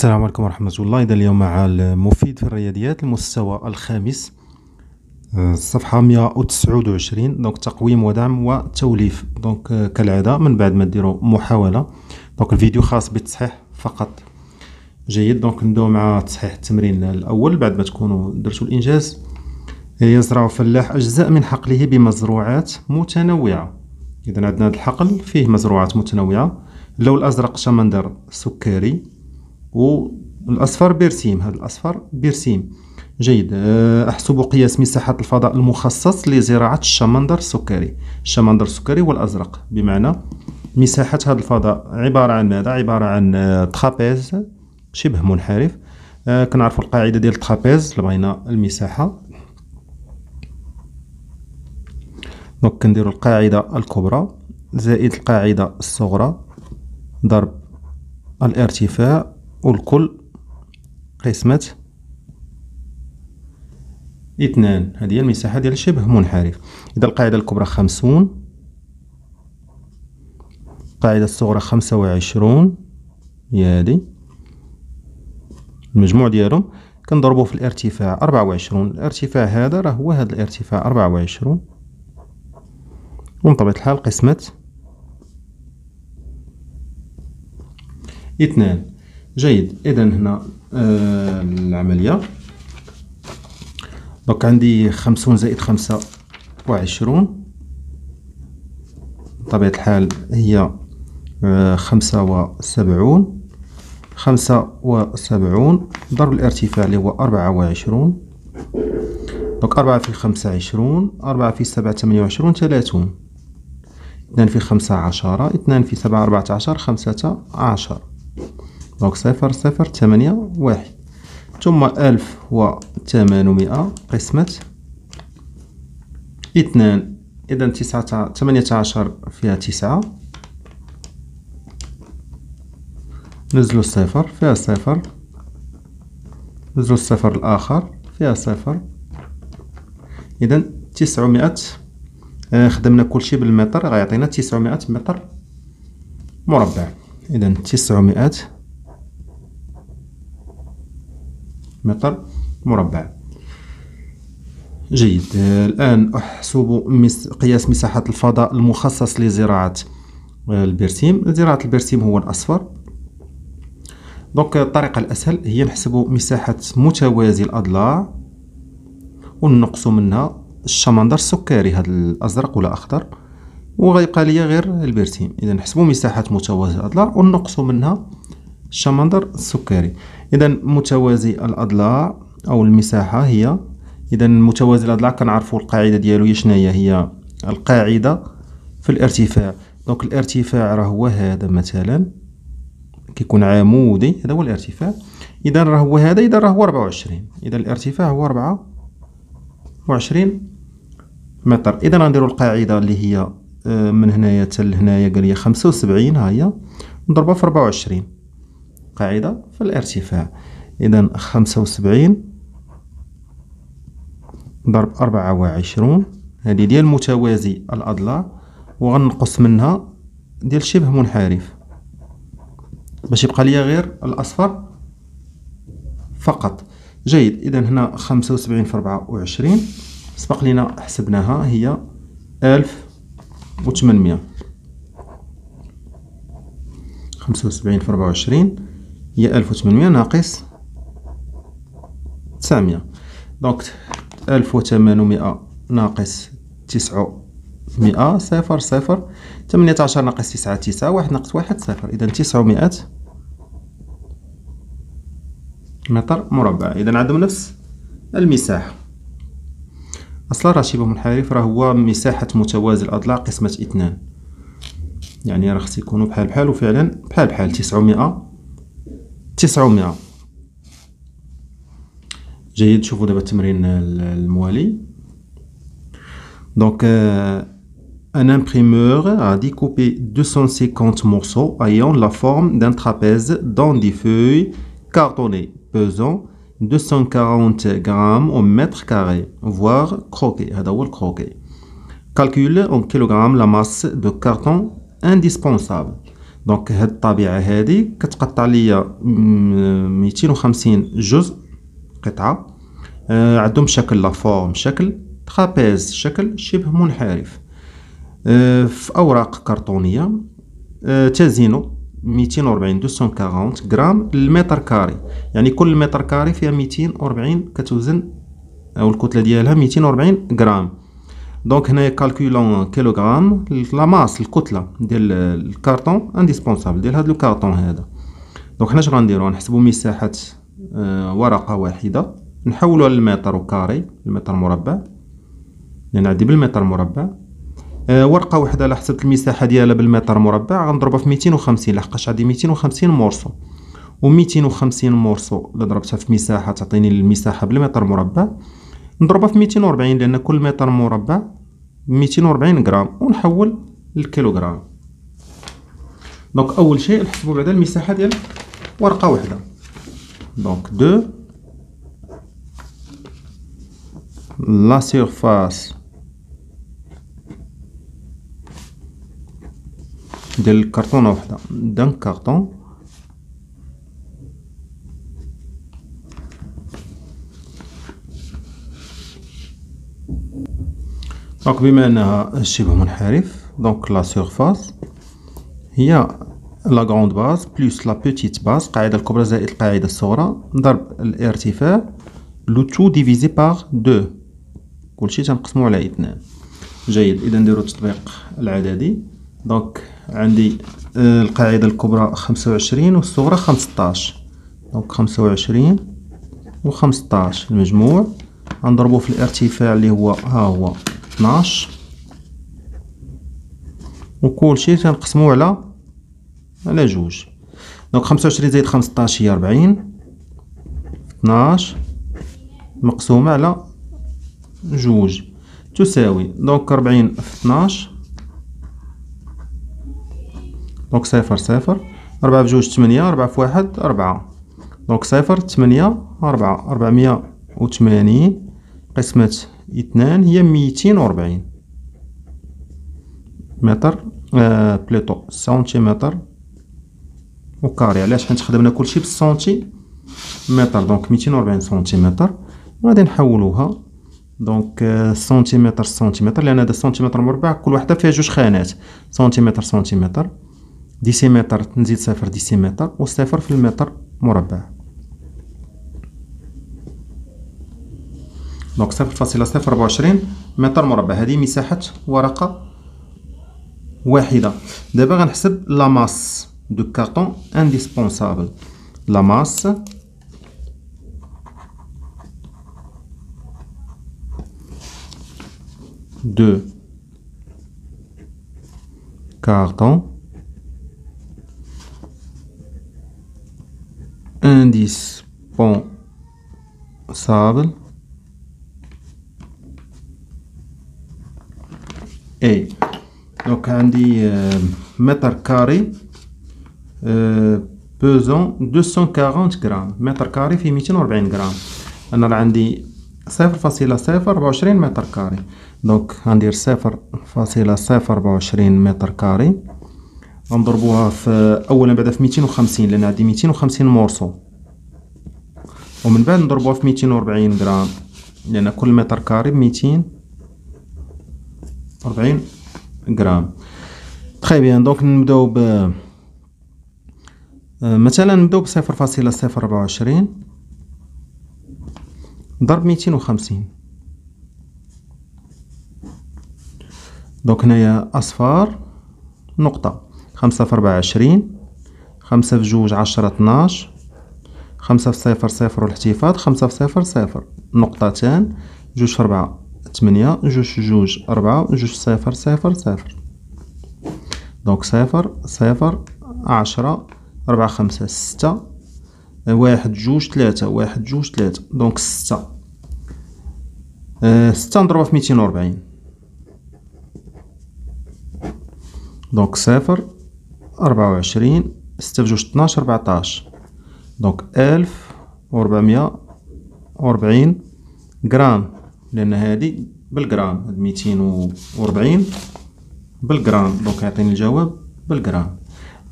السلام عليكم ورحمة الله. إذا اليوم مع المفيد في الرياضيات المستوى الخامس آه، الصفحة 129 donc تقويم ودعم وتوليف. donc آه، كالعادة من بعد ما ديروا محاولة. donc الفيديو خاص بالتصحيح فقط. جيد. donc ندوزو مع تصحيح التمرين الأول. بعد ما تكونوا درتوا الإنجاز يزرع فلاح أجزاء من حقله بمزروعات متنوعة. إذا عندنا هذا الحقل فيه مزروعات متنوعة. اللون الأزرق شمندر سكري. والأصفر برسيم هذا الأصفر برسيم جيد. آه، أحسب قياس مساحة الفضاء المخصص لزراعة الشمندر السكري. الشمندر السكري هو الأزرق. بمعنى مساحة هذا الفضاء عبارة عن ماذا؟ عبارة عن آه، trapèze شبه منحرف. آه، كنعرفوا القاعدة ديال ال trapèze بغينا المساحة. دونك كنديروا القاعدة الكبرى. زائد القاعدة الصغرى. ضرب الارتفاع. والكل قسمة اثنان. هذه هي المساحة ديال شبه منحرف. إذا القاعدة الكبرى خمسون القاعدة الصغرى خمسة وعشرون. هي هادي المجموع ديالهم كنضربو في الارتفاع أربعة وعشرون. الارتفاع هذا راه هو هذا الارتفاع أربعة وعشرون. ومن طبيعة الحال قسمة اثنان. جيد. اذا هنا آه العملية. دونك عندي خمسون زائد خمسة وعشرون. بطبيعة الحال هي آه خمسة وسبعون. خمسة وسبعون ضرب الارتفاع اللي هو أربعة وعشرون. donc أربعة في خمسة عشرون أربعة في سبعة ثمانية وعشرون ثلاثون. اثنان في خمسة عشرة اثنان في سبعة أربعة عشر خمسة عشر. donc صفر صفر ثمانية واحد. ثم ألف وثمانمائة قسمة اثنان. إذا تسعة ثمانية عشر فيها تسعة. نزلو الصفر فيها صفر. نزلو الصفر الآخر فيها صفر. إذا تسعمائة آه، خدمنا كلشي بالمتر غيعطينا تسعمائة متر مربع. إذا تسعمائة متر مربع. جيد. الآن أحسب قياس مساحة الفضاء المخصص لزراعة البرسيم. زراعة البرسيم هو الأصفر. donc الطريقة الأسهل هي نحسب مساحة متوازي الأضلاع ونقص منها الشمندر السكري هذا الأزرق ولا أخضر. وغيبقى ليا غير البرسيم. إذا نحسبو مساحة متوازي الأضلاع ونقص منها الشمندر السكري. اذا متوازي الأضلاع أو المساحة هي. اذا متوازي الأضلاع كنعرفوا القاعدة ديالو هي شناهي؟ هي القاعدة في الارتفاع. دونك الارتفاع راه هو هذا مثلا. كيكون عمودي هذا هو الارتفاع. اذا راه هو هذا اذا راه هو 24 اذا الارتفاع هو 24 متر. اذا غنديروا القاعدة اللي هي آه، من هنايا حتى لهنايا قال لي 75 ها هي. نضربها في 24 قاعدة في الارتفاع. إذا خمسة وسبعين ضرب أربعة وعشرون. هذه ديال متوازي الأضلاع وغنقص منها ديال شبه منحرف. باش يبقى ليا غير الأصفر فقط. جيد إذا هنا خمسة وسبعين في أربعة وعشرين. سبق لينا حسبناها هي ألف وثمانمية. خمسة وسبعين في أربعة وعشرين. هي ألف وثمانمية ناقص تسعمية. دونك ألف وثمانمائة ناقص تسعمائة صفر صفر. ثمانية عشر ناقص تسعة تسعة واحد ناقص واحد صفر. إذا تسعمائة متر مربع. إذا عندهم نفس المساحة. أصلا راه شبه منحرف راه هو مساحة متوازي الأضلاع قسمة اثنان. يعني راه خص يكونوا بحال بحال وفعلا بحال بحال. تسعمائة تسعمائة جيد شوفوا دابا التمرين الموالي دونك un imprimeur a découpé 250 morceaux ayant la forme d'un trapèze dans des feuilles cartonnées pesant 240 grammes au mètre carré, voire croquet. هذا هو الكروكي. Calcule en kilogrammes la masse de carton indispensable. دونك هاد الطبيعة هادي كتقطع ليا ميتين وخمسين جزء قطعة آه عندهم شكل la forme شكل trapèze شكل شبه منحرف آه في أوراق كرتونية آه تزن ميتين وربعين deux cent quarante grammes لل mètre carré يعني كل mètre carré فيها ميتين وربعين كتوزن أو الكتلة ديالها ميتين وربعين غرام donc هنايا calculons en kilogrammes la masse الكتلة ديال ال carton indispensable ديال هاد le carton هذا donc حنا غنديرو نحسبو مساحة آه ورقة واحدة نحولوها لل mètre carré المتر مربع لأن عندي بالمتر مربع آه ورقة وحدة على حسبت المساحة ديالها بالمتر مربع غنضربها في ميتين وخمسين لحقاش عندي ميتين وخمسين morceaux و ميتين وخمسين morceaux الا ضربتها في مساحة تعطيني المساحة بالمتر مربع نضربها في ميتين وربعين لأن كل متر مربع ميتين وربعين غرام. ونحول للكيلوغرام. donc أول شيء نحسبو بعدا المساحة ديال ورقة وحدة. donc de la surface ديال الكرتونة وحدة. d'un carton donc بما أنها شبه منحرف donc la surface هي la grande base plus la petite base القاعدة الكبرى زائد القاعدة الصغرى ضرب الارتفاع le tout divisé par deux كلشي تنقسمو على اثنان. جيد. إذا نديرو التطبيق العددي. donc عندي القاعدة الكبرى خمسة وعشرين والصغرى خمسطاش. donc خمسة وعشرين و خمسطاش. المجموع غنضربو في الارتفاع اللي هو ها هو 12 وكلشي تنقسمو على على جوج. donc خمسة وعشرين زائد خمسطاش هي ربعين. اثناش مقسومة على جوج. تساوي. donc ربعين في اثناش donc صفر صفر. ربعة بجوج تمنية ربعة في واحد ربعة donc صفر تمنية ربعة ربعمية وثمانين قسمة اثنان هي ميتين وربعين متر آه plutôt centimètre carré. علاش؟ حيت خدمنا كلشي بالسنتي متر donc ميتين وربعين سنتيمتر. غادي نحولوها donc آه سنتيمتر سنتيمتر لأن هذا سنتيمتر مربع كل وحدة فيها جوج خانات. centimètre centimètre décimètre نزيد صفر décimètre وصفر في المتر مربع. donc صفر فاصلة صفر ربعة وعشرين متر مربع. هذه مساحة ورقة واحدة. دابا غنحسب la masse de carton indispensable la masse de carton indispensable. اي donc عندي mètre carré pèse 240 غرام mètre carré فيه 240 غرام أنا راه عندي صفر فاصلة صفر ربعة وعشرين mètre carré. donc غندير صفر فاصلة صفر ربعة وعشرين mètre carré. غنضربوها في اولا بعدا في ميتين وخمسين لأن عندي ميتين وخمسين morceaux ومن بعد نضربوها في ميتين وربعين غرام لأن كل mètre carré بميتين. وربعين غرام très bien donc نبداو ب مثلا نبداو ربعة وعشرين. ضرب ميتين وخمسين. دونك هنايا أصفار نقطة. خمسة في ربعة عشرين خمسة في جوج عشرة اثناش. خمسة في صفر صفر والإحتفاظ. خمسة في صفر صفر. نقطتان. جوج في ربعة تمنية جوج جوج ربعة جوج صفر صفر صفر. donc صفر صفر عشرة ربعة خمسة ستة. واحد جوج تلاتة واحد جوج تلاتة donc ستة. أه ستة نضربها في ميتين وربعين. donc صفر ربعة وعشرين ستة في جوج تناش ربعتاش donc ألف وربعمية وربعين غرام لأن هادي بالغرام هاد ميتين وربعين بالغرام donc يعطيني الجواب بالغرام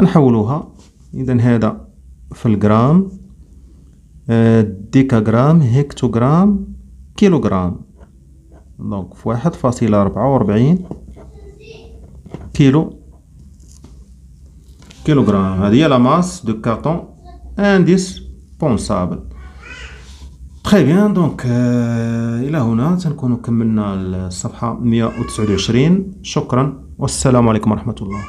نحولوها. اذا هذا في الجرام ديكاغرام هيكتوغرام كيلوغرام. donc في واحد فاصلة ربعة وربعين كيلو كيلوغرام. هذه هي la masse de carton indispensable تخي بيان دونك إلى هنا تنكونو كملنا وتسعود وعشرين شكرا والسلام عليكم ورحمة الله